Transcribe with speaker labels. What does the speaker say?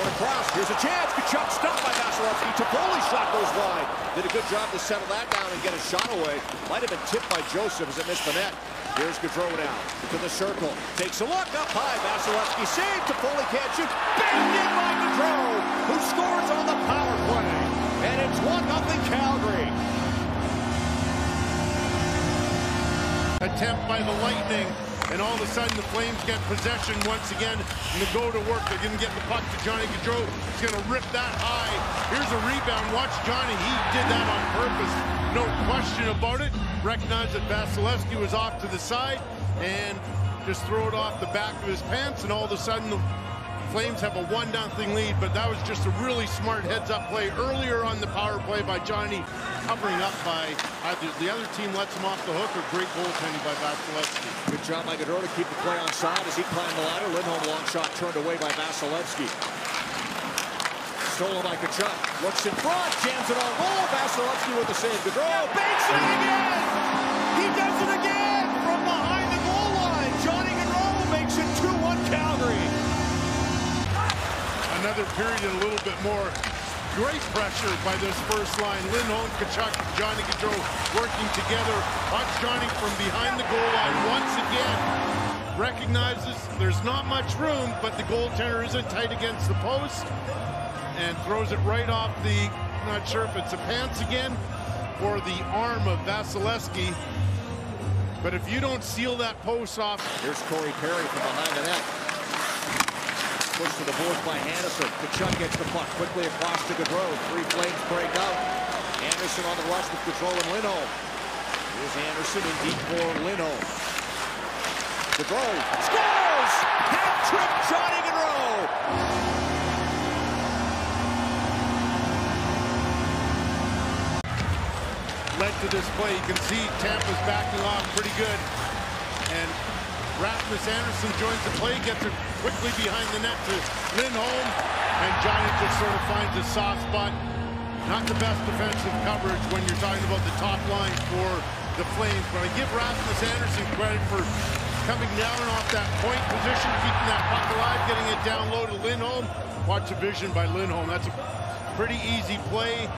Speaker 1: Going across. Here's a chance. Tkachuk stopped by Vasilevskiy. Toffoli's shot goes wide. Did a good job to settle that down and get a shot away. Might have been tipped by Joseph as it missed the net. Here's Gaudreau now to the circle. Takes a look up high. Vasilevskiy saved. Toffoli can't shoot. Banged in by Gaudreau, who scores on the power play. And it's 1-0 Calgary.
Speaker 2: Attempt by the Lightning and all of a sudden the Flames get possession once again and they go to work. They're going to get the puck to Johnny Gaudreau. He's going to rip that high. Here's a rebound. Watch Johnny. He did that on purpose. No question about it. Recognize that Vasilevskiy was off to the side and just throw it off the back of his pants and all of a sudden the Flames have a 1-0 lead, but that was just a really smart heads-up play earlier on the power play by Johnny, covering up by either the other team lets him off the hook or great goaltending by Vasilevskiy.
Speaker 1: Good job by Gaudreau to keep the play on side as he climbed the ladder. Lindholm long shot turned away by Vasilevskiy. Stolen by Tkachuk. Looks in front, jams it on goal. Vasilevskiy with the save. Gaudreau banks it again!
Speaker 2: Another period and a little bit more. Great pressure by this first line. Lindholm, Tkachuk, Johnny Gaudreau working together. Watch Johnny from behind the goal line once again. Recognizes there's not much room, but the goaltender isn't tight against the post and throws it right off the, not sure if it's a pants again or the arm of Vasilevskiy. But if you don't seal that post off.
Speaker 1: Here's Corey Perry from behind the net. Push to the boards by Andersson. Tkachuk gets the puck quickly across to Gaudreau. Three flames break out. Andersson on the rush with Gaudreau and Lindholm. Here's Andersson in deep for Lindholm. Gaudreau scores! Hat trick Johnny Gaudreau!
Speaker 2: Led to this play. You can see Tampa's backing off pretty good. And Rasmus Andersson joins the play, gets it quickly behind the net to Lindholm, and Johnny just sort of finds a soft spot. Not the best defensive coverage when you're talking about the top line for the Flames, but I give Rasmus Andersson credit for coming down and off that point position, keeping that puck alive, getting it down low to Lindholm. Watch the vision by Lindholm. That's a pretty easy play.